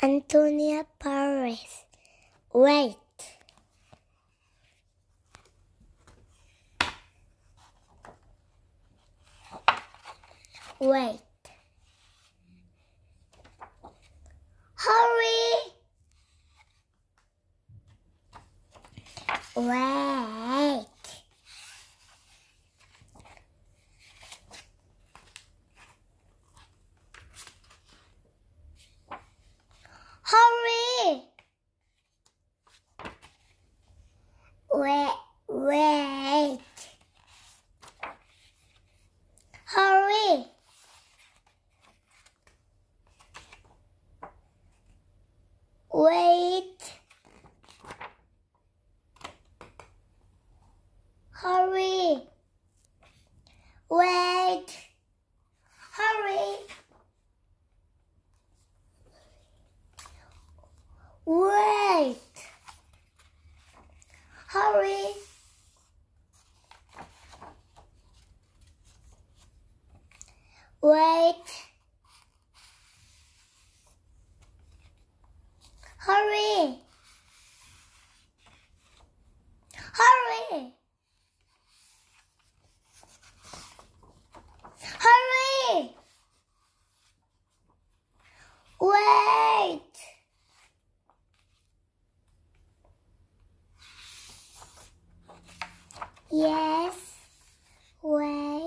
Antoinette Portis. Wait. Wait. Hurry! Wait. Hurry! Wait, wait. Hurry! Wait. Hurry. Wait. Hurry. Wait. Hurry. Wait. Hurry. Yes. Well.